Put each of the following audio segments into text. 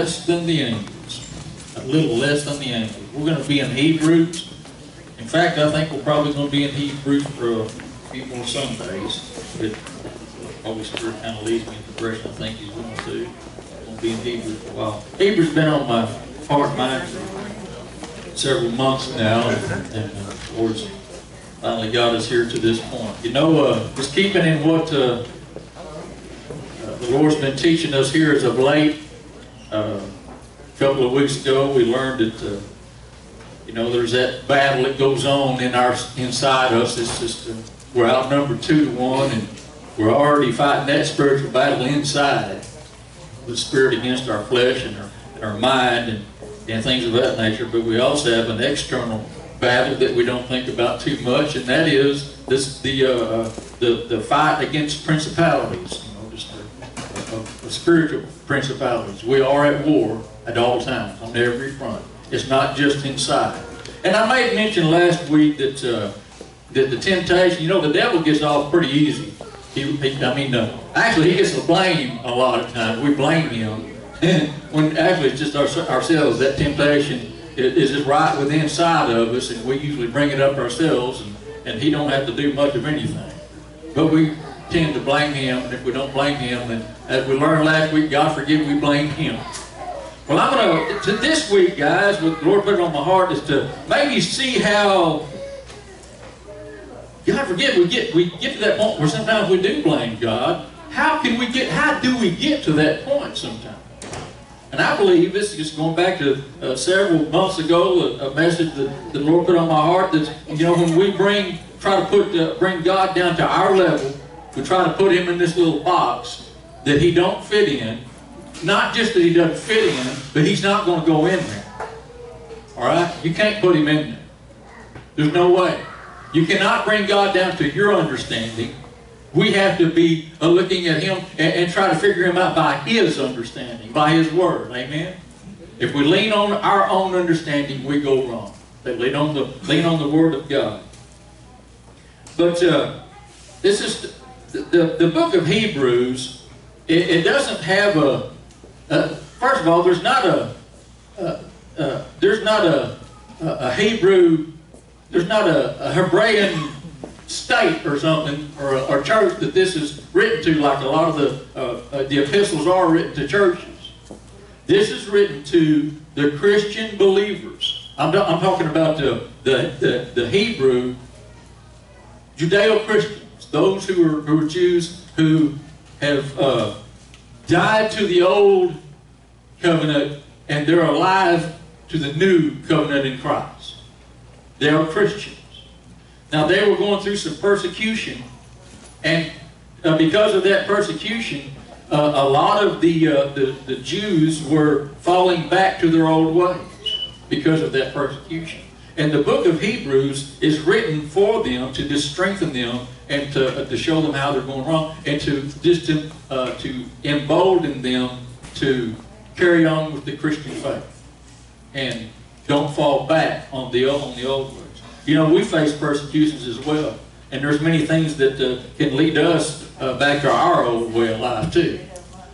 less than the angels. A little less than the angels. We're going to be in Hebrews. In fact, I think we're probably going to be in Hebrews for a few more Sundays. But Holy Spirit kind of leads me in the direction I think He's going to. We'll be in Hebrews for a while. Hebrews been on my heart mind for several months now, and, and uh, the Lord's finally got us here to this point. You know, uh, just keeping in what uh, uh, the Lord's been teaching us here as of late. Uh, a couple of weeks ago, we learned that uh, you know there's that battle that goes on in our inside us. It's just uh, we're outnumbered two to one, and we're already fighting that spiritual battle inside, the spirit against our flesh and our, and our mind and, and things of that nature. But we also have an external battle that we don't think about too much, and that is this the uh, uh, the the fight against principalities. A, a spiritual principalities. We are at war at all times on every front. It's not just inside. And I made mention last week that uh, that the temptation. You know, the devil gets off pretty easy. He, he I mean, uh, actually, he gets the blame a lot of times. We blame him when actually it's just our, ourselves. That temptation is just right within inside of us, and we usually bring it up ourselves, and, and he don't have to do much of anything. But we tend to blame him, and if we don't blame him, then as we learned last week, God forgive, we blame him. Well, I'm going to, to this week, guys, what the Lord put on my heart is to maybe see how, God forgive, we get, we get to that point where sometimes we do blame God. How can we get, how do we get to that point sometimes? And I believe this is just going back to uh, several months ago, a, a, message that the Lord put on my heart that, you know, when we bring, try to put, uh, bring God down to our level, we try to put him in this little box that he don't fit in. Not just that he doesn't fit in, but he's not going to go in there. All right? You can't put him in there. There's no way. You cannot bring God down to your understanding. We have to be uh, looking at Him and, and, try to figure Him out by His understanding, by His Word. Amen? If we lean on our own understanding, we go wrong. But lean on the, lean on the Word of God. But uh, this is the, the, the, book of Hebrews. It, it doesn't have a, a, First of all, there's not a, a there's not a, a, Hebrew. There's not a, a state or something, or a, or church that this is written to, like a lot of the uh, uh, the epistles are written to churches. This is written to the Christian believers. I'm, I'm talking about the, the, the, the Hebrew Judeo-Christians, those who are, who are Jews who have uh, died to the old covenant and they're alive to the new covenant in Christ. They are Christians. Now they were going through some persecution, and uh, because of that persecution, uh, a lot of the, uh, the, the Jews were falling back to their old ways because of that persecution. And the book of Hebrews is written for them to strengthen them and to, uh, to show them how they're going wrong and to just to, uh, to embolden them to carry on with the Christian faith and don't fall back on the, on the old ways. You know, we face persecutions as well. And there's many things that uh, can lead us uh, back to our old way of life too.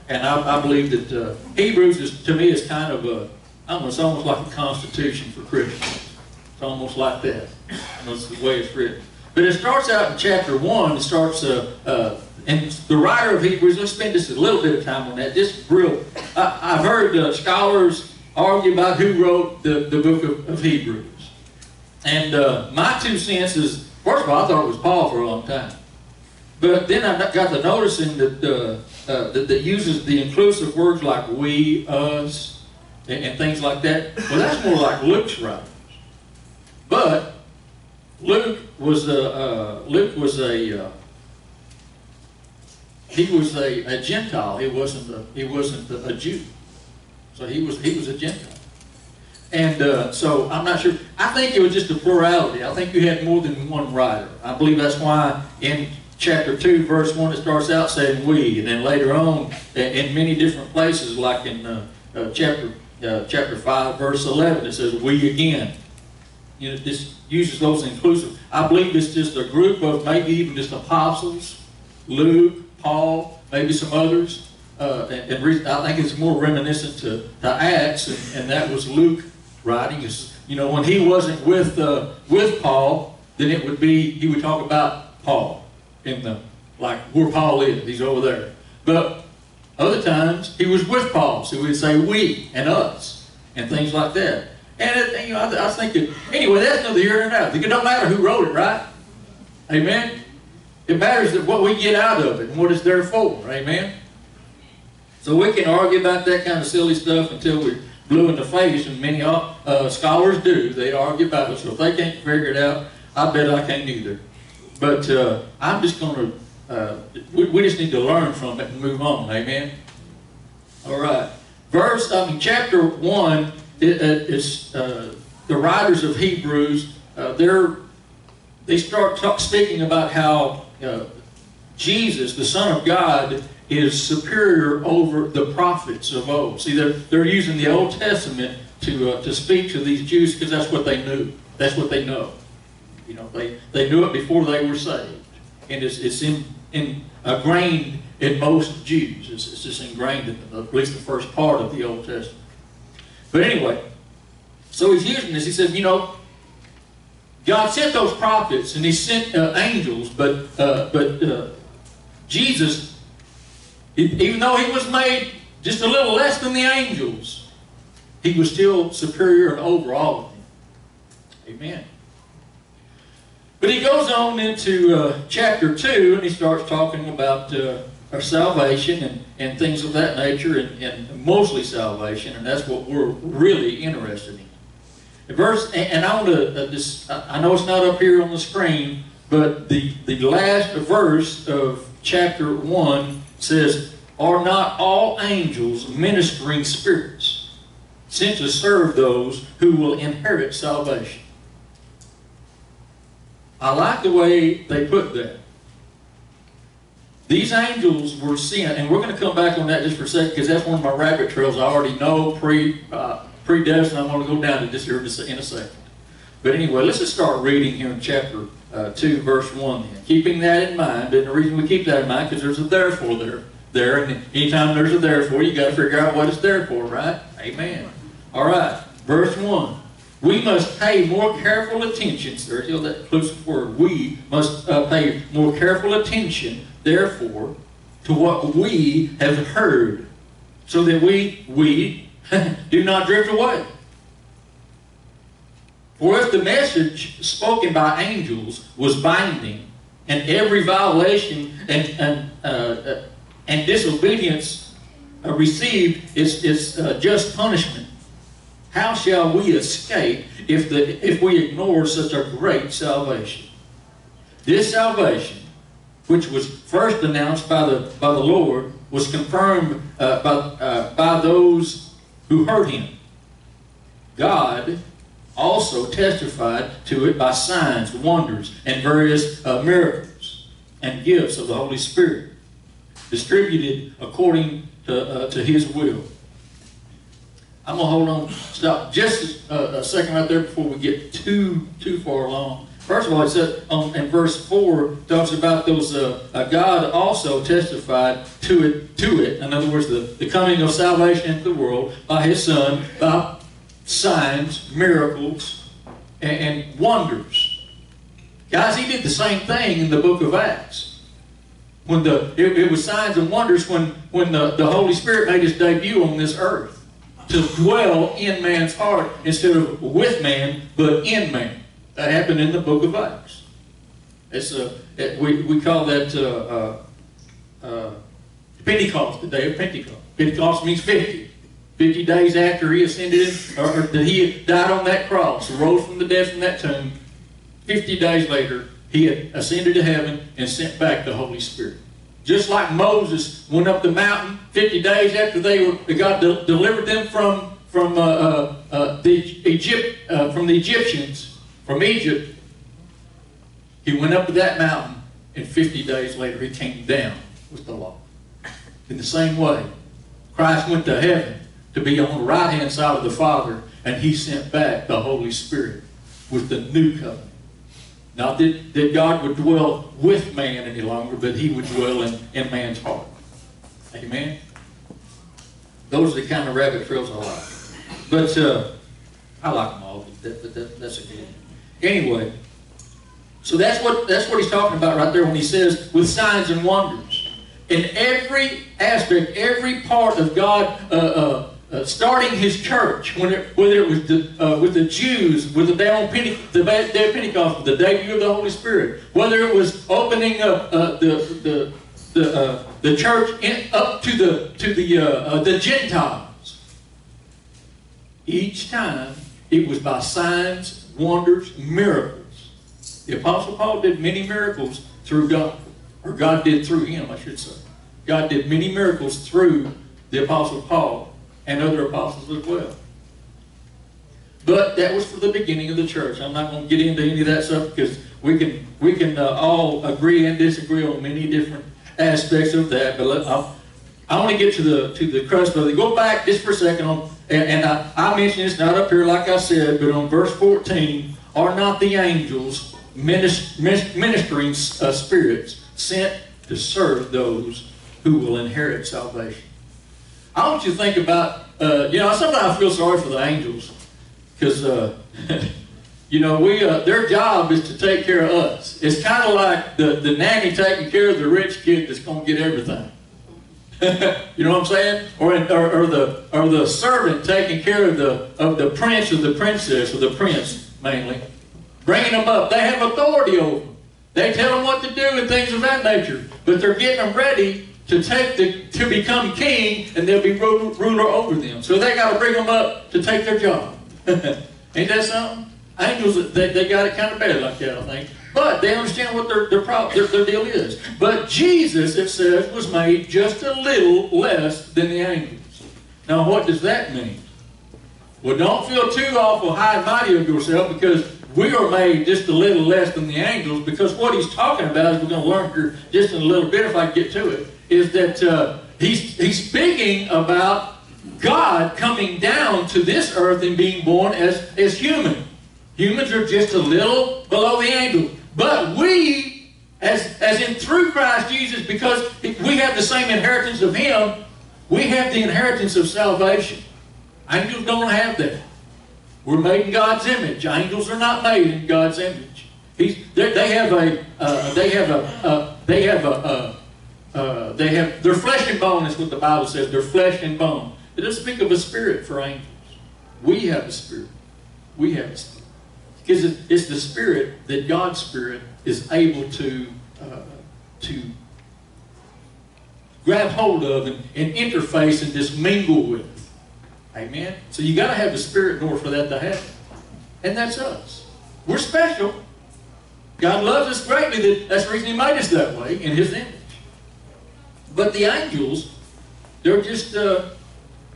And I, I believe that uh, Hebrews is, to me is kind of a, almost almost like a constitution for Christians. It's almost like that. That's the way it's written. But it starts out in chapter one. It starts, uh, uh, and the writer of Hebrews. Let's spend just a little bit of time on that. Just real. I, have heard uh, scholars argue about who wrote the, the book of, of Hebrews. And uh, my two cents is, first of all, I thought it was Paul for a long time. But then I got to noticing that, uh, uh, that, that uses the inclusive words like we, us, and, and, things like that. Well, that's more like Luke's writings. But Luke was a uh, Luke was a uh, he was a, a Gentile. He wasn't a, he wasn't a, Jew. So he was he was a Gentile. And uh, so I'm not sure. I think it was just a plurality. I think you had more than one writer. I believe that's why in chapter 2, verse 1, it starts out saying we. And then later on, in many different places, like in uh, uh, chapter, uh, chapter 5, verse 11, it says we again. You know, this uses those inclusive. I believe it's just a group of maybe even just apostles, Luke, Paul, maybe some others, uh, and, and I think it's more reminiscent to, to Acts, and, and that was Luke writing. Is, you know, when he wasn't with uh, with Paul, then it would be he would talk about Paul in the like where Paul is. He's over there. But other times he was with Paul, so we'd say we and us and things like that. And it, you know, I, I was thinking anyway. That's neither here nor there. It don't matter who wrote it, right? Amen. It matters that what we get out of it and what it's there for. Amen. So we can argue about that kind of silly stuff until we're blue in the face, and many uh, scholars do. They argue about it. So if they can't figure it out, I bet I can't either. But uh, I'm just going to, uh, we, we just need to learn from it and move on. Amen. All right. Verse, I mean, chapter 1, it, it, it's uh, the writers of Hebrews, uh, they're, they start talk, speaking about how uh, Jesus, the Son of God, is superior over the prophets of old. See, they're, they're using the Old Testament to, uh, to speak to these Jews because that's what they knew. That's what they know. You know, they, they knew it before they were saved. And it's, it's in, in, ingrained in most Jews. It's, it's just ingrained in at least the first part of the Old Testament. But anyway, so he's using this. He says, you know, God sent those prophets and he sent uh, angels, but, uh, but uh, Jesus, even though he was made just a little less than the angels, he was still superior and over all of them. Amen. But he goes on into uh, chapter 2 and he starts talking about salvation and, and things of that nature, and, and mostly salvation, and that's what we're really interested in. The verse, and I want to uh, this. I know it's not up here on the screen, but the the last verse of chapter one says, "Are not all angels ministering spirits sent to serve those who will inherit salvation?" I like the way they put that. These angels were sent, and we're going to come back on that just for a second because that's one of my rabbit trails I already know pre uh, predestined. I'm going to go down to this here in a second. But anyway, let's just start reading here in chapter uh, 2, verse 1 then. Keeping that in mind, and the reason we keep that in mind because there's a therefore there. There, and anytime there's a therefore, you got to figure out what it's there for, right? Amen. All right, verse 1. We must pay more careful attention, there's that inclusive word, we must uh, pay more careful attention, therefore, to what we have heard, so that we, we, do not drift away. For if the message spoken by angels was binding, and every violation and, and, uh, uh, and disobedience uh, received is, is uh, just punishment, how shall we escape if, the, if we ignore such a great salvation? This salvation, which was first announced by the, by the Lord, was confirmed uh, by, uh, by those who heard him. God also testified to it by signs, wonders, and various uh, miracles and gifts of the Holy Spirit, distributed according to, uh, to His will. I'm going to hold on, stop just a, a, second right there before we get too too far along. First of all, it said um, in verse four talks about those. Uh, uh, God also testified to it. To it, in other words, the, the coming of salvation into the world by His Son, by signs, miracles, and, and wonders. Guys, He did the same thing in the Book of Acts. When the it, it was signs and wonders when when the, the Holy Spirit made His debut on this earth to dwell in man's heart instead of with man, but in man. That happened in the book of Acts. It's a, it, we, we call that uh, uh, uh, Pentecost, the day of Pentecost. Pentecost means 50. 50 days after he ascended, or, or he died on that cross, rose from the dead from that tomb, 50 days later, he had ascended to heaven and sent back the Holy Spirit. Just like Moses went up the mountain 50 days after they were, God de delivered them from, from, uh, uh, uh the Egypt, uh, from the Egyptians, from Egypt, he went up to that mountain, and 50 days later he came down with the law. In the same way, Christ went to heaven to be on the right hand side of the Father, and he sent back the Holy Spirit with the new covenant. Not that, that God would dwell with man any longer, but he would dwell in, in man's heart. Amen? Those are the kind of rabbit trails I like. But uh, I like them all. But that, but that, that's a good. Anyway, so that's what that's what he's talking about right there when he says with signs and wonders. In every aspect, every part of God. Uh, uh, uh, starting his church, it, whether it was the, uh, with the Jews, with the day, on Pente- the day of Pentecost, the debut of the Holy Spirit, whether it was opening up uh, the, the, the, uh, the church in, up to the, to the, the Gentiles, each time it was by signs, wonders, miracles. The Apostle Paul did many miracles through God, or God did through him, I should say. God did many miracles through the Apostle Paul and other apostles as well. But that was for the beginning of the church. I'm not going to get into any of that stuff because we can we can uh, all agree and disagree on many different aspects of that. But let, I'll, I want to get to the to the crust of. Go back just for a second on, and, and I, I mentioned it's not up here like I said, but on verse 14, are not the angels ministering uh, spirits sent to serve those who will inherit salvation? I want you to think about, uh, you know, sometimes I feel sorry for the angels because, uh, you know, we uh, their job is to take care of us. It's kind of like the, the nanny taking care of the rich kid that's going to get everything. you know what I'm saying? Or, or, or, the or the servant taking care of the of the prince or the princess or the prince mainly, bringing them up. They have authority over them. They tell them what to do and things of that nature. But they're getting them ready to take the to become king, and they'll be ruler over them. So they got to bring them up to take their job. Ain't that something? Angels, they, they got it kind of bad like that, I think. But they understand what their their, problem, their, their deal is. But Jesus, it says, was made just a little less than the angels. Now, what does that mean? Well, don't feel too awful high and mighty of yourself because we are made just a little less than the angels because what he's talking about is we're going to learn here just in a little bit if I get to it is that uh, he's, he's speaking about God coming down to this earth and being born as, as human. Humans are just a little below the angels. But we, as, as in through Christ Jesus, because we have the same inheritance of Him, we have the inheritance of salvation. Angels don't have that. We're made in God's image. Angels are not made in God's image. He's, they have a, uh, they have a, uh, they have a, uh, uh, they have, their flesh and bone is what the Bible says. They're flesh and bone. It doesn't speak of a spirit for angels. We have a spirit. We have a spirit. Because it's the spirit that God's spirit is able to, uh, to grab hold of and, and interface and just mingle with. Amen? So you got to have the spirit in order for that to happen. And that's us. We're special. God loves us greatly. That, that's the reason He made us that way in His image. But the angels, they're just, uh,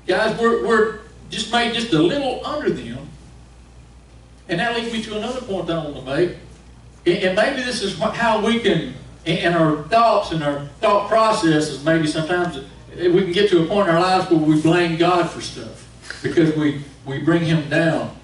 guys, we're, we're just made just a little under them. And that leads me to another point I want to make. And maybe this is how we can, in our thoughts and our thought processes, maybe sometimes we can get to a point in our lives where we blame God for stuff because we, we bring Him down.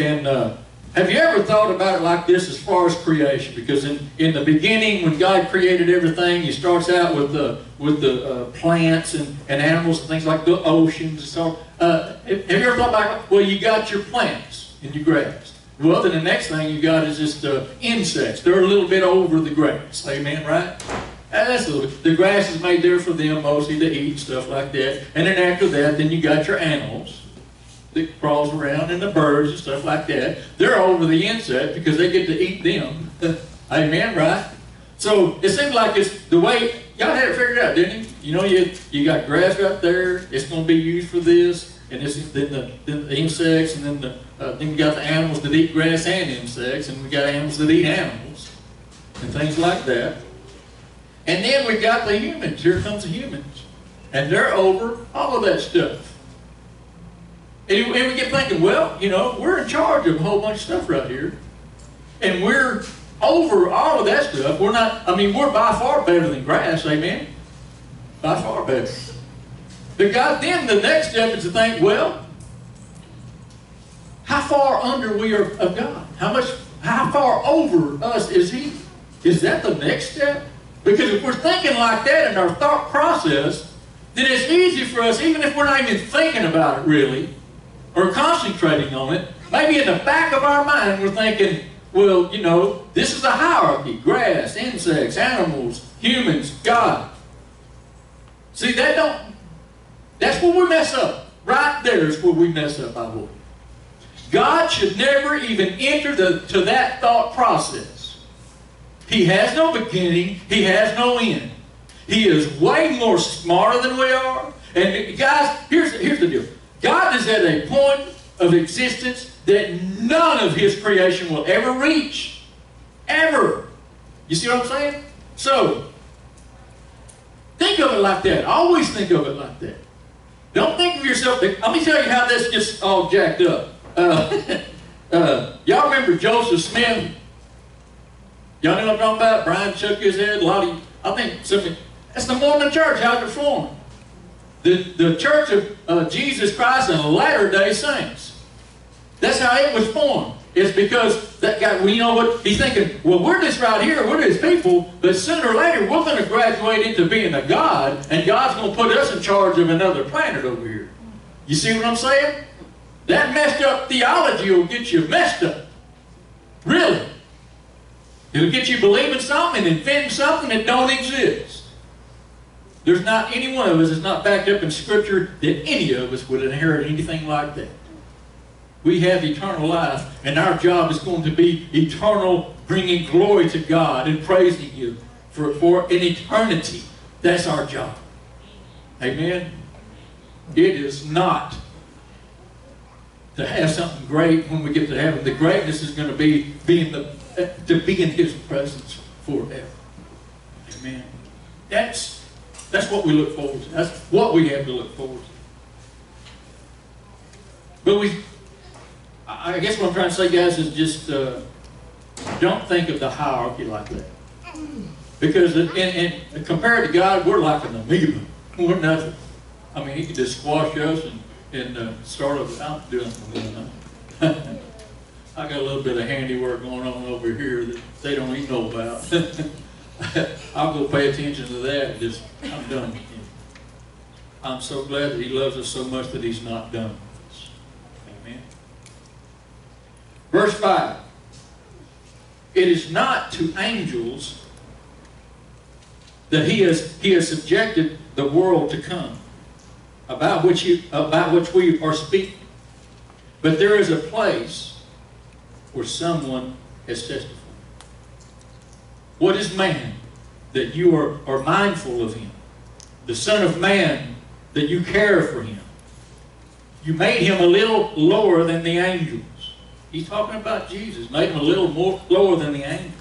And uh, have you ever thought about it like this as far as creation? Because in, in the beginning, when God created everything, He starts out with the with the uh, plants and, and animals and things like the oceans and so uh, have, you ever thought about, well, you got your plants and your grass. Well, then the next thing you got is just uh, insects. They're a little bit over the grass. Amen, right? That's a. The grass is made there for them mostly to eat, stuff like that. And then after that, then you got your animals that crawls around and the birds and stuff like that. They're over the insect because they get to eat them. Amen, right? So it seems like it's the way God had it figured out, didn't he? You know, you you got grass out there. It's going to be used for this, and this is then the, then the insects, and then the uh, then you got the animals that eat grass and insects, and we got animals that eat animals, and things like that. And then we got the humans. Here comes the humans, and they're over all of that stuff. And we get thinking, well, you know, we're in charge of a whole bunch of stuff right here. And we're over all of that stuff. We're not, I mean, we're by far better than grass, amen? By far better. But God, then the next step is to think, well, how far under we are of God? How much, how far over us is He? Is that the next step? Because if we're thinking like that in our thought process, then it's easy for us, even if we're not even thinking about it really, or concentrating on it, maybe in the back of our mind we're thinking, well, you know, this is a hierarchy. Grass, insects, animals, humans, God. See, that don't, that's where we mess up. Right there is where we mess up, I believe. God should never even enter the, to that thought process. He has no beginning. He has no end. He is way more smarter than we are. And guys, here's, here's the deal. God is at a point of existence that none of His creation will ever reach. Ever. You see what I'm saying? So, think of it like that. Always think of it like that. Don't think of yourself. Let me tell you how this gets all jacked up. Uh, uh, y'all remember Joseph Smith? Y'all know what I'm talking about? Brian shook his head. A lot of you, I think some, that's the Mormon church, how it formed. The, the church of uh, Jesus Christ and the Latter day Saints. That's how it was formed. It's because that guy, well, you know what? He's thinking, well, we're just right here, we're just people, but sooner or later we're going to graduate into being a God, and God's going to put us in charge of another planet over here. You see what I'm saying? That messed up theology will get you messed up. Really. It'll get you believing something and inventing something that don't exist. There's not any one of us that's not backed up in Scripture that any of us would inherit anything like that. We have eternal life, and our job is going to be eternal, bringing glory to God and praising you for, for an eternity. That's our job. Amen? It is not to have something great when we get to heaven. The greatness is going to be being the, to be in His presence forever. Amen. That's, that's what we look forward to. That's what we have to look forward to. But we I guess what I'm trying to say, guys, is just uh, don't think of the hierarchy like that. Because in, compared to God, we're like an amoeba. We're nothing. I mean, He could just squash us and, and uh, start us out doing something. I got a little bit of handiwork going on over here that they don't even know about. I'll go pay attention to that. Just I'm done. I'm so glad that He loves us so much that He's not done. Verse 5. It is not to angels that he has, he has subjected the world to come, about which, you, about which we are speaking. But there is a place where someone has testified. What is man that you are, are mindful of him? The Son of Man that you care for him. You made him a little lower than the angels. He's talking about Jesus, made him a little more lower than the angels.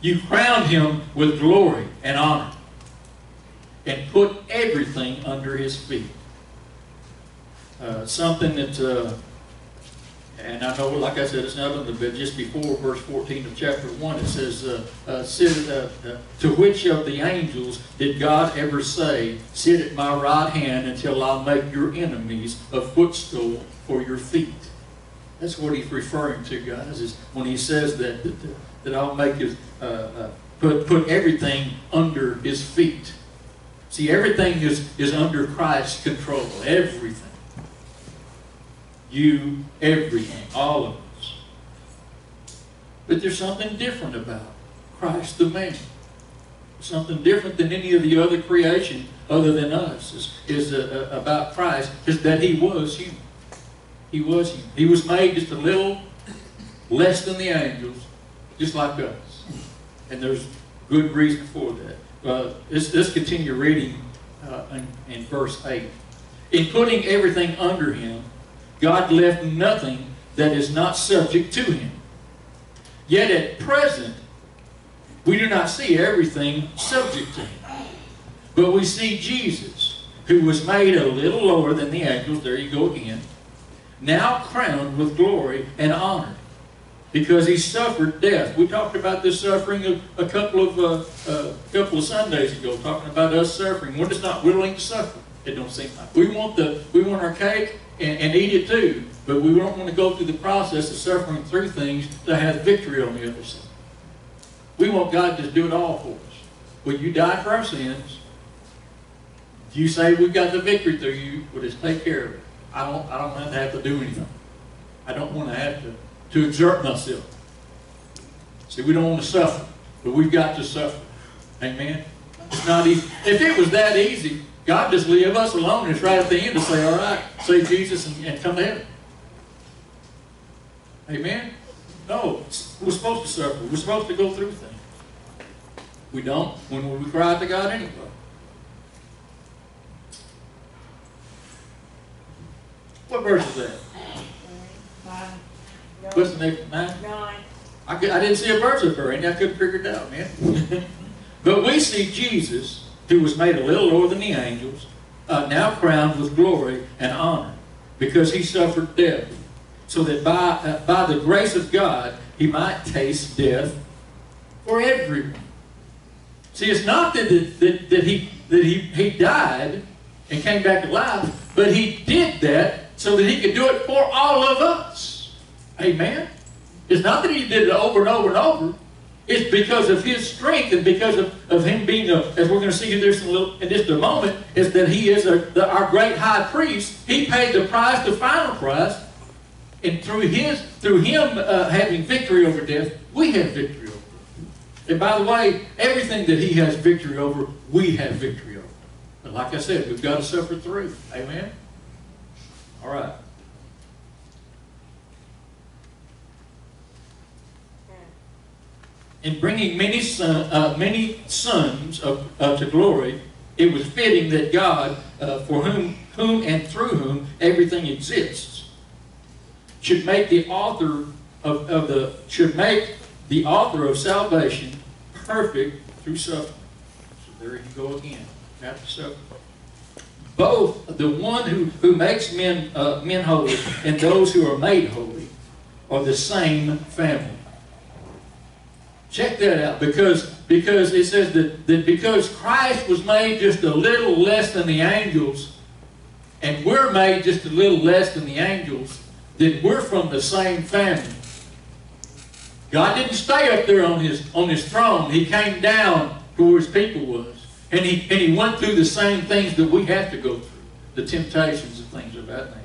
You crowned him with glory and honor and put everything under his feet. Uh, something that, uh, and I know, like I said, it's not on the bit, just before verse 14 of chapter 1, it says, uh, uh sit, uh, uh, To which of the angels did God ever say, Sit at my right hand until I'll make your enemies a footstool for your feet? That's what he's referring to, guys, is when he says that, that, that I'll make his, uh, uh, put, put everything under his feet. See, everything is, is under Christ's control. Everything. You, everything, all of us. But there's something different about Christ the man. Something different than any of the other creation other than us is, is uh, uh about Christ, is that he was human. He was He was made just a little less than the angels, just like us. And there's good reason for that. Uh, let's, let's continue reading uh, in, in verse 8. In putting everything under him, God left nothing that is not subject to him. Yet at present, we do not see everything subject to him. But we see Jesus, who was made a little lower than the angels, there you go again, now crowned with glory and honor because he suffered death. We talked about this suffering a, a couple of uh, uh, couple of Sundays ago, talking about us suffering. We're just not willing to suffer. It don't seem like we want the we want our cake and, and eat it too, but we don't want to go through the process of suffering through things to have victory on the other side. We want God to do it all for us. Will you die for our sins? You say we've got the victory through you, well, just take care of it. I don't, I don't have to have to do anything. I don't want to have to, to exert myself. See, we don't want to suffer, but we've got to suffer. Amen? It's not easy. If it was that easy, God just leave us alone it's right at the end to say, all right, save Jesus and, and come to heaven. Amen? No, we're supposed to suffer. We're supposed to go through things. We don't when we cry to God anyway. What verse is that? Five. What's the next nine? Nine. I, could- I didn't see a verse of her, and I couldn't figure it out, man. but we see Jesus, who was made a little lower than the angels, uh, now crowned with glory and honor, because he suffered death, so that by, uh, by the grace of God he might taste death for everyone. See, it's not that, that, that, he, that he, he died and came back to life, but he did that so that he could do it for all of us. Amen? It's not that he did it over and over and over. It's because of his strength and because of, of him being, a, as we're going to see in, little, in just a moment, is that he is a, the, our great high priest. He paid the price, the final price, and through his, through him uh, having victory over death, we have victory over. And by the way, everything that he has victory over, we have victory over. Like I said, we've got to suffer through. Amen? All right. in bringing many, son, uh, many sons of, uh, to glory, it was fitting that God, uh, for whom, whom and through whom everything exists, should make the author of, of the should make the author of salvation perfect through suffering. So there you go again. After suffering. Both the one who, who makes men uh, men holy and those who are made holy are the same family. Check that out because because it says that, that because Christ was made just a little less than the angels, and we're made just a little less than the angels, then we're from the same family. God didn't stay up there on his on his throne. He came down to where his people was. And he and he went through the same things that we have to go through. The temptations and things of that nature.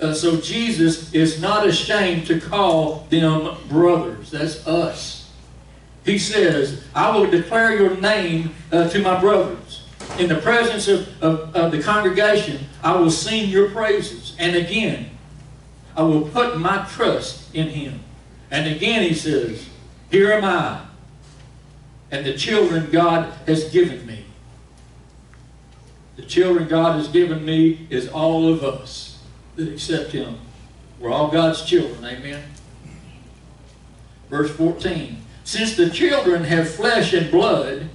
Uh, so Jesus is not ashamed to call them brothers. That's us. He says, I will declare your name uh, to my brothers. In the presence of, of, of the congregation, I will sing your praises. And again, I will put my trust in him. And again he says, Here am I, and the children God has given me. The children God has given me is all of us that accept him. We're all God's children. Amen. Verse 14. Since the children have flesh and blood,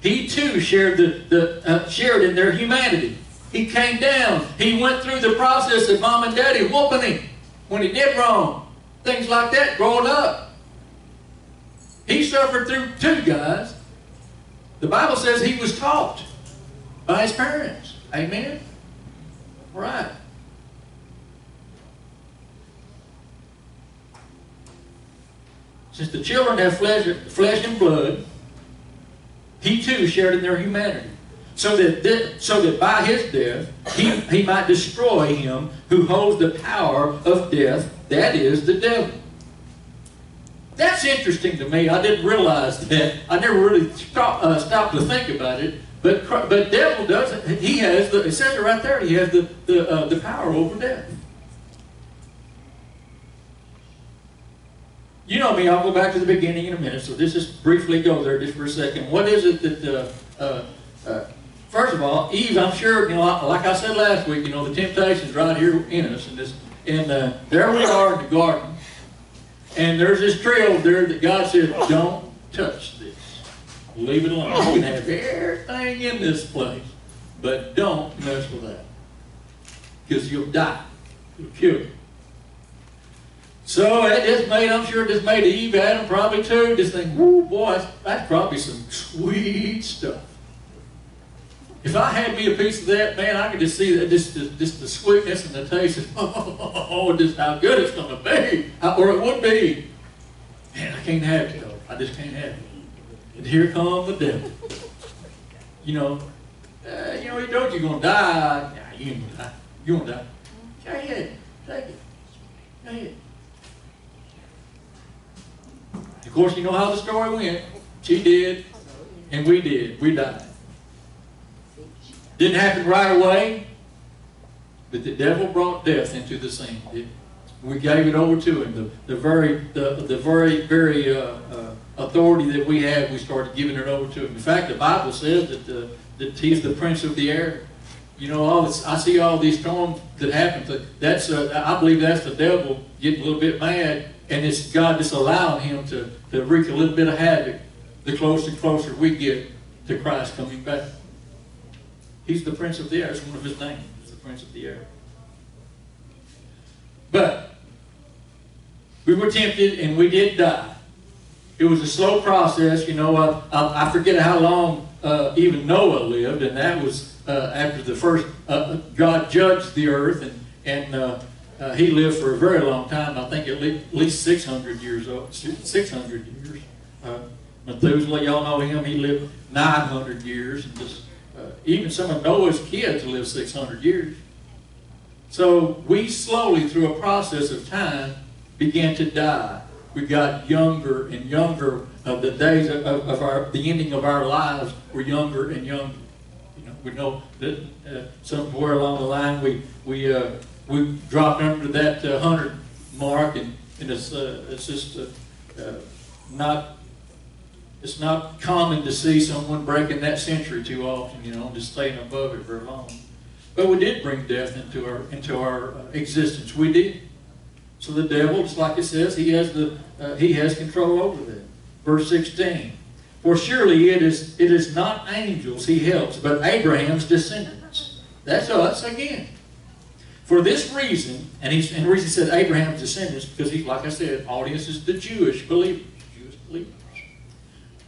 he too shared, the, the, uh, shared in their humanity. He came down. He went through the process of mom and daddy whooping him when he did wrong. Things like that growing up. He suffered through too guys. The Bible says he was taught by his parents. Amen? Right. Since the children have flesh, flesh and blood, he too shared in their humanity. So that, th- so that by his death, he, he might destroy him who holds the power of death, that is, the devil. That's interesting to me. I didn't realize that. I never really stopped, uh, stopped to think about it. But but devil does He has the. It says it right there. He has the the uh, the power over death. You know me, I'll go back to the beginning in a minute, so this just briefly go there just for a second. What is it that, uh, uh, uh, first of all, Eve, I'm sure, you know, like I said last week, you know, the temptation's right here in us, and this, and uh, there we are in the garden, and there's this tree over there that God said, don't touch this. Leave it alone. You can have everything in this place, but don't mess with that, because you'll die. It'll kill you. So it just made, I'm sure it just made Eve, Adam probably too, just think, whoo, boy, that's probably some sweet stuff. If I had me a piece of that, man, I could just see that, just, just, just the sweetness and the taste, of, oh, just how good it's going to be, or it would be. Man, I can't have it, though. I just can't have it. And here come the devil. You know, uh, you know, you you're gonna die. Nah, you ain't gonna die. You're gonna die. Go ahead, take it. Go ahead. Of course, you know how the story went. She did, and we did. We died. Didn't happen right away, but the devil brought death into the scene. It- we gave it over to him. The, the very, the, the very, very uh, uh, authority that we have, we started giving it over to him. In fact, the Bible says that, uh, that he's the prince of the air. You know, all this, I see all these storms that happen. That- That's, uh, I believe that's the devil getting a little bit mad, and it's God just allowing him to, to wreak a little bit of havoc. The closer and closer we get to Christ coming back. He's the prince of the air. It's one of his names. He's the prince of the air. But we were tempted and we did die. It was a slow process. You know, I, I, forget how long uh, even Noah lived, and that was uh, after the first, uh, God judged the earth, and, and uh, uh, he lived for a very long time. I think at least 600 years old, 600 years. Uh, Methuselah, y'all know him, he lived 900 years. And just, even some of Noah's kids lived 600 years. So we slowly, through a process of time, began to die. We got younger and younger. Of the days of, of our, the ending of our lives were younger and younger. You know, we know that uh, somewhere along the line we we uh, we dropped under that uh, hundred mark, and, and it's uh, it's just uh, not it's not common to see someone breaking that century too often. You know, just staying above it very long. But we did bring death into our into our uh, existence. We did. So the devil, just like it says, he has the uh, he has control over them. Verse sixteen. For surely it is it is not angels he helps, but Abraham's descendants. That's us again. For this reason, and he's and the reason he said Abraham's descendants because he, like I said, audience is the Jewish believers.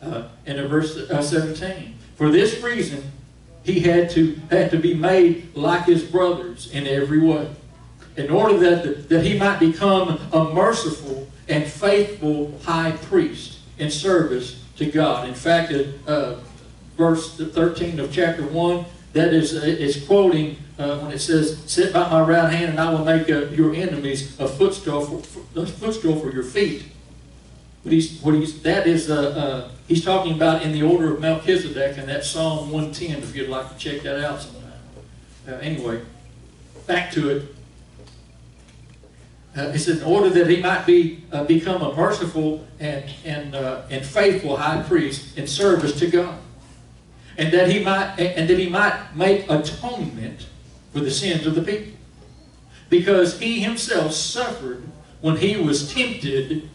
Uh, and in verse uh, 17, for this reason he had to had to be made like his brothers in every way, in order that that he might become a merciful and faithful high priest in service to God. In fact, uh, verse 13 of chapter 1, that is, is quoting uh, when it says, Sit by my right hand, and I will make uh, your enemies a footstool for, a footstool for your feet. But he's, what he's, that is, uh, uh, he's talking about in the order of Melchizedek, and that's Psalm 110, if you'd like to check that out sometime. Uh, anyway, back to it. Uh, it's in order that he might be uh, become a merciful and and uh, and faithful high priest in service to God, and that he might and that he might make atonement for the sins of the people, because he himself suffered when he was tempted.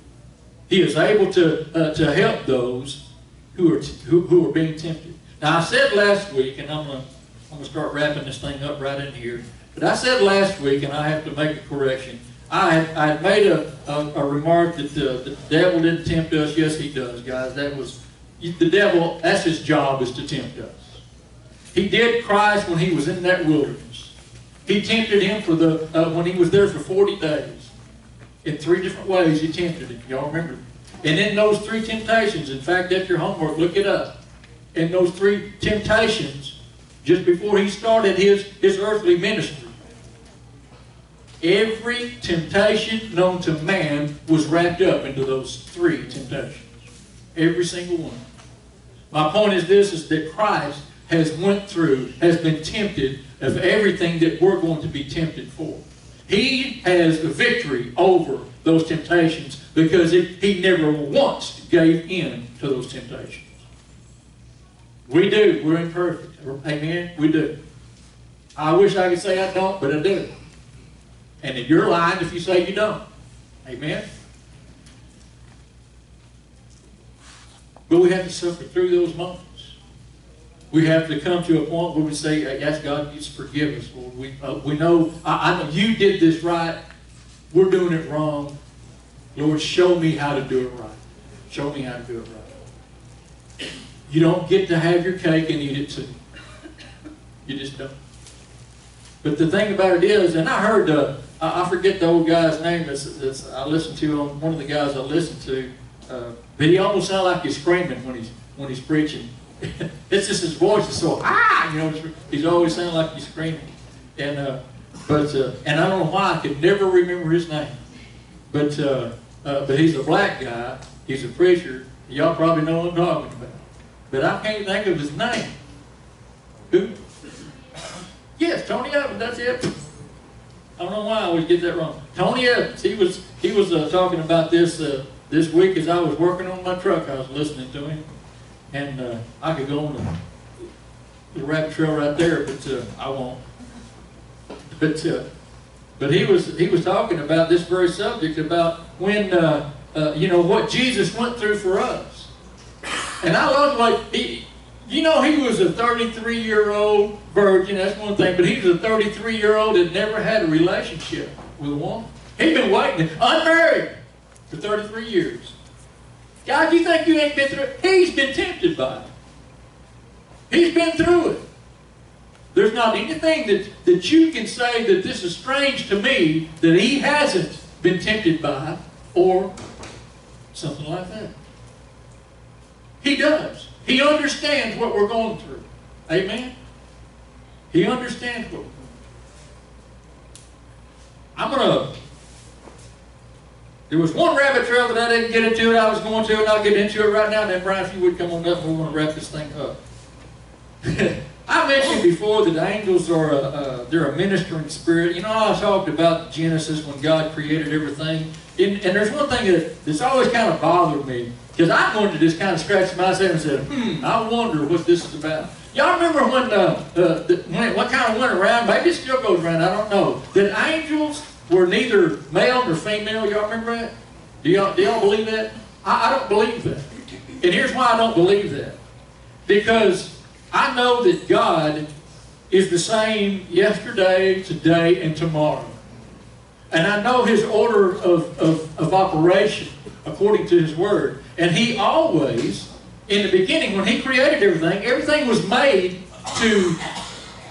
He is able to uh, to help those who are who, who are being tempted. Now I said last week, and I'm gonna I'm gonna start wrapping this thing up right in here. But I said last week, and I have to make a correction. I had, I had made a, a, a remark that the, the devil didn't tempt us. Yes, he does, guys. That was the devil. That's his job is to tempt us. He did Christ when he was in that wilderness. He tempted him for the uh, when he was there for forty days. In three different ways, he tempted him. Y'all remember? And in those three temptations, in fact, that's your homework. Look it up. In those three temptations, just before he started his his earthly ministry. Every temptation known to man was wrapped up into those three temptations. Every single one. My point is this, is that Christ has went through, has been tempted of everything that we're going to be tempted for. He has the victory over those temptations because it, he never once gave in to those temptations. We do. We're imperfect. Amen? We do. I wish I could say I don't, but I do. And if you're lying if you say you don't. Amen? But we have to suffer through those moments. We have to come to a point where we say, yes, God to forgive us, Lord. We, uh, we know, I, I know you did this right. We're doing it wrong. Lord, show me how to do it right. Show me how to do it right. You don't get to have your cake and eat it too. You just don't. But the thing about it is, and I heard, the, I forget the old guy's name that's I listened to on one of the guys I listened to, uh, but he almost sounded like he's screaming when he's when he's preaching. it's just his voice is so ah, you know, he's always sounding like he's screaming. And uh, but uh, and I don't know why I could never remember his name. But uh, uh, but he's a black guy. He's a preacher. Y'all probably know what I'm talking about. But I can't think of his name. Who? Yes, Tony Evans. That's it. I don't know why I always get that wrong. Tony Evans. He was he was uh, talking about this uh, this week as I was working on my truck. I was listening to him, and uh, I could go on the, the rabbit trail right there, but uh, I won't. But uh, but he was he was talking about this very subject about when uh, uh, you know what Jesus went through for us, and I love like he. You know, he was a 33 year old virgin, that's one thing, but he was a 33 year old that never had a relationship with a woman. He'd been waiting, unmarried, for 33 years. God, you think you ain't been through it? He's been tempted by it. He's been through it. There's not anything that, that you can say that this is strange to me that he hasn't been tempted by or something like that. He does. He understands what we're going through. Amen? He understands what we're going through. I'm going to. There was one rabbit trail that I didn't get into and I was going to, and I'll get into it right now. And then, Brian, if you would come on up, we want to wrap this thing up. I mentioned before that angels are a, uh, they're a ministering spirit. You know, I talked about Genesis when God created everything. And, and there's one thing that, that's always kind of bothered me. Because I wanted to just kind of scratch myself and said, hmm, I wonder what this is about. Y'all remember when, uh, uh, the, when it, what kind of went around? Maybe it still goes around, I don't know. That angels were neither male nor female. Y'all remember that? Do y'all, do y'all believe that? I, I don't believe that. And here's why I don't believe that. Because I know that God is the same yesterday, today, and tomorrow. And I know His order of, of, of operation according to His Word. And He always, in the beginning, when He created everything, everything was made to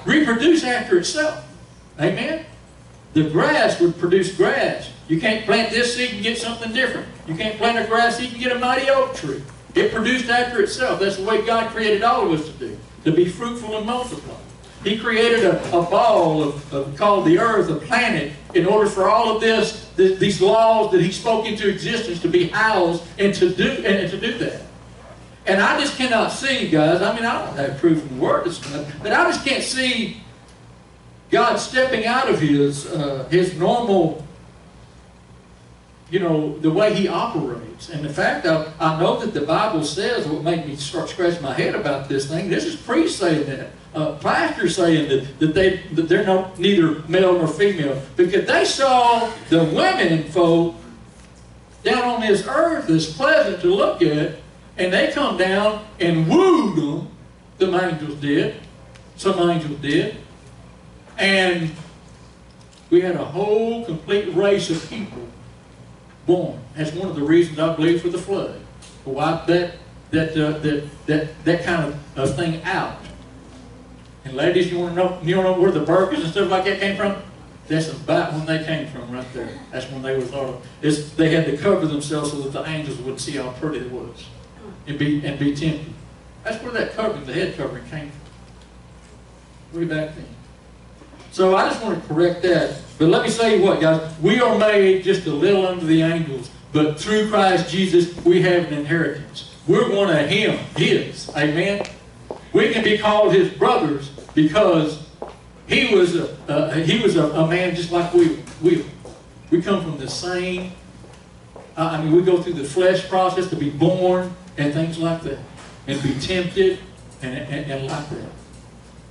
reproduce after itself. Amen? The grass would produce grass. You can't plant this seed and get something different. You can't plant a grass seed and get a mighty oak tree. It produced after itself. That's the way God created all of us to do, to be fruitful and multiply. He created a, a ball of, of, called the earth, a planet, in order for all of this, th these laws that He spoke into existence to be housed and to do and, and to do that. And I just cannot see, guys. I mean, I don't have proof in the Word, but I just can't see God stepping out of His uh, His normal you know, the way he operates. And the fact, I, I know that the Bible says what made me start scratching my head about this thing. This is priests saying that. Uh, pastors saying that, that, they, that they're not neither male nor female. Because they saw the women folk down on this earth as pleasant to look at, and they come down and wooed them. Some angels did. Some angels did. And we had a whole complete race of people born. That's one of the reasons I believe for the flood. To wipe that that uh, that that that kind of uh, thing out. And ladies, you want to know you want to know where the burkas and stuff like that came from? That's about when they came from, right there. That's when they were thought of. It's, they had to cover themselves so that the angels would see how pretty it was, and be and be tempted. That's where that covering, the head covering, came from. Way back then. So I just want to correct that. But let me say what, guys. We are made just a little under the angels, but through Christ Jesus, we have an inheritance. We're one of Him, His. Amen. We can be called His brothers because He was a uh, He was a, a, man just like we we we come from the same. I mean, we go through the flesh process to be born and things like that, and be tempted and, and, and like that.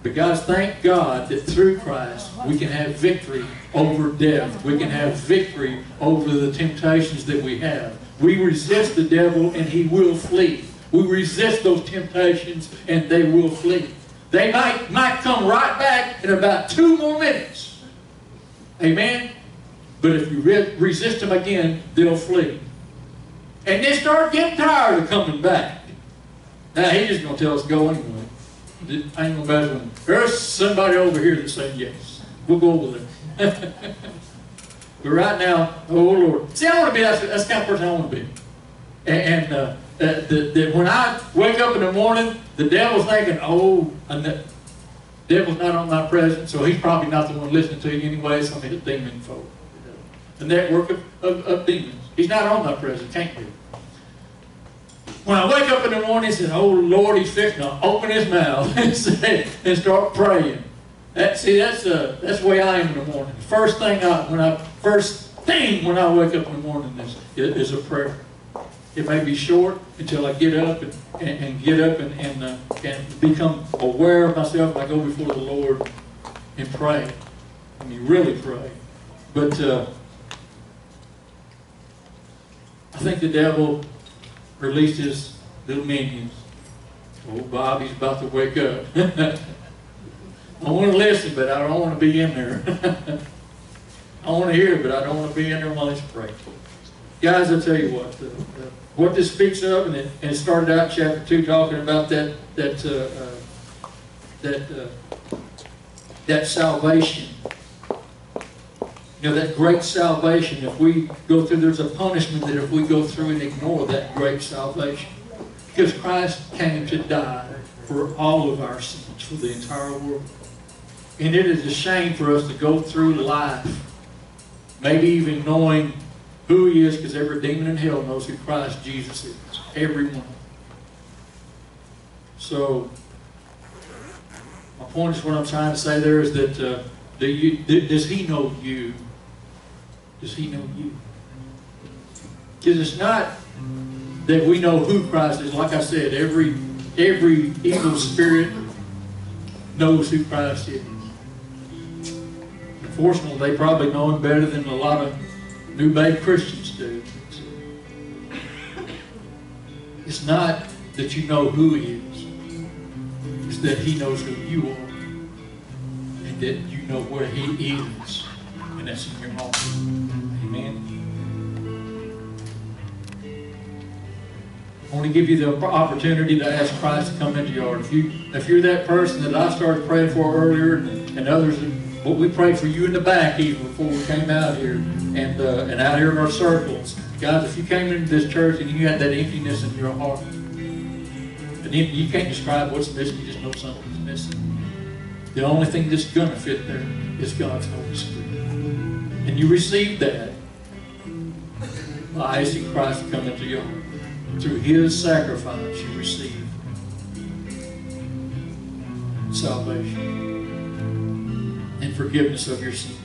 But guys, thank God that through Christ we can have victory over death. We can have victory over the temptations that we have. We resist the devil and he will flee. We resist those temptations and they will flee. They might, might come right back in about two more minutes. Amen? But if you re resist them again, they'll flee. And they start getting tired of coming back. Now, he's just going to tell us to go anyway. Gonna bad one. There's somebody over here that's saying yes. We'll go over there. but right now, oh Lord. See, I want to be, that's, that's the kind of person I want to be. And, and uh, that, that, that when I wake up in the morning, the devil's thinking, oh, and the devil's not on my presence, so he's probably not the one listening to you anyway, some of his demon folk. The network of, of, of demons. He's not on my presence, can't be. When I wake up in the morning, he says, oh Lord, he's fixing to open his mouth and, start praying. That, see, that's, uh, that's the way I am in the morning. First thing I, when I, first thing when I wake up in the morning is, is a prayer. It may be short until I get up and, and, and get up and, and, uh, and become aware of myself. I go before the Lord and pray. I mean, really pray. But uh, I think the devil released his little minions. Oh, Bobby's about to wake up. I want to listen, but I don't want to be in there. I want to hear, but I don't want to be in there while he's praying. Guys, I'll tell you what, uh, uh, what this speaks of, and it, and it started out in chapter 2 talking about that, that, uh, uh, that, uh, that salvation. You know, that great salvation, if we go through, there's a punishment that if we go through and ignore that great salvation. Because Christ came to die for all of our sins, for the entire world. And it is a shame for us to go through life, maybe even knowing who He is, because every demon in hell knows who Christ Jesus is. Everyone. So, my point is what I'm trying to say there is that uh, do you, does He know you? Does He know you? Because it's not that we know who Christ is. Like I said, every every evil spirit knows who Christ is. Unfortunately, they probably know him better than a lot of new babe Christians do. It's not that you know who he is. It's that he knows who you are. And that you know where he is. And that's in your heart. Amen. I want to give you the opportunity to ask Christ to come into your heart. If you if you're that person that I started praying for earlier, and, and others, what we prayed for you in the back even before we came out here, and uh, and out here in our circles, guys. If you came into this church and you had that emptiness in your heart, and you can't describe what's missing, you just know something's missing. The only thing that's gonna fit there is God's Holy Spirit, and you receive that by asking Christ to into your heart. Through his sacrifice, you receive salvation and forgiveness of your sin.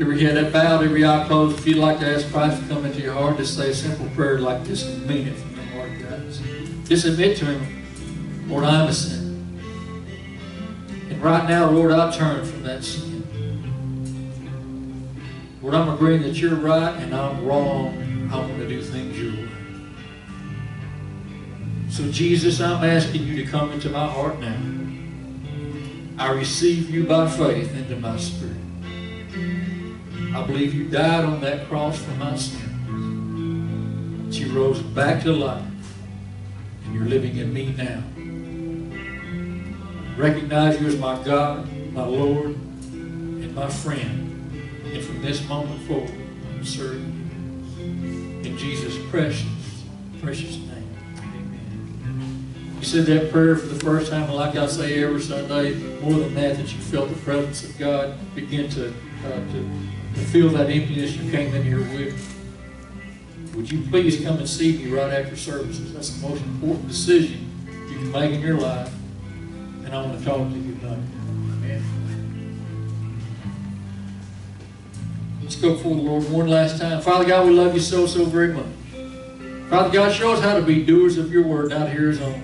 Every head bowed, every eye closed. If you'd like to ask Christ to come into your heart, just say a simple prayer like this and mean it from your heart, guys. Just admit to him, Lord, I'm a sinner. And right now, Lord, I turn from that sin. Lord, I'm agreeing that you're right and I'm wrong. I want to do things your way. So, Jesus, I'm asking you to come into my heart now. I receive you by faith into my spirit. I believe you died on that cross for my sins. You rose back to life. And you're living in me now. Recognize you as my God, my Lord, and my friend. And from this moment forward, I'm serving you. In Jesus' precious, precious name. Amen. You said that prayer for the first time, and like I say every Sunday, more than that, that you felt the presence of God begin to, uh, to, to feel that emptiness you came in here with. Would you please come and see me right after services? That's the most important decision you can make in your life. And I want to talk to you tonight. Amen. Let's go before the Lord one last time. Father God, we love you so, so very much. Father God, show us how to be doers of your word, not hearers only.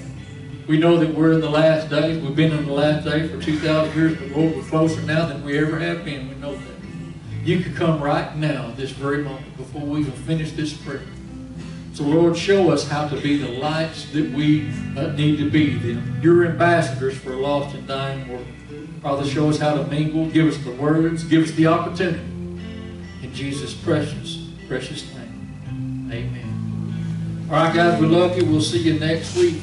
We know that we're in the last days. We've been in the last days for 2,000 years, but Lord, we're closer now than we ever have been. We know that. You could come right now, this very moment, before we even finish this prayer. So, Lord, show us how to be the lights that we uh, need to be, the, your ambassadors for a lost and dying world. Father, show us how to mingle. Give us the words. Give us the opportunity. Jesus' precious, precious name. Amen. All right, guys, we love you. We'll see you next week.